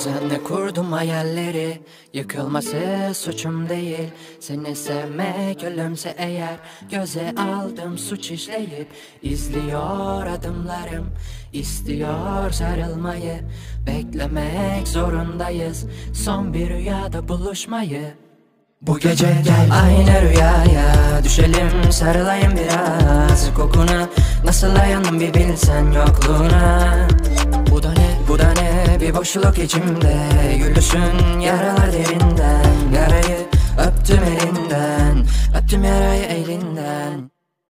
Senle kurdum hayalleri. Yıkılması suçum değil. Seni sevmek ölümse eğer Göze aldım suç işleyip izliyor adımlarım. İstiyor sarılmayı. Beklemek zorundayız. Son bir rüyada buluşmayı. Bu gece gel. Aynı rüyaya Düşelim sarılayım biraz. Kokuna nasıl dayandım bir bilsen yokluğuna boşluk içimde Gülüşün yaralar derinden. Yarayı öptüm elinden Öptüm yarayı elinden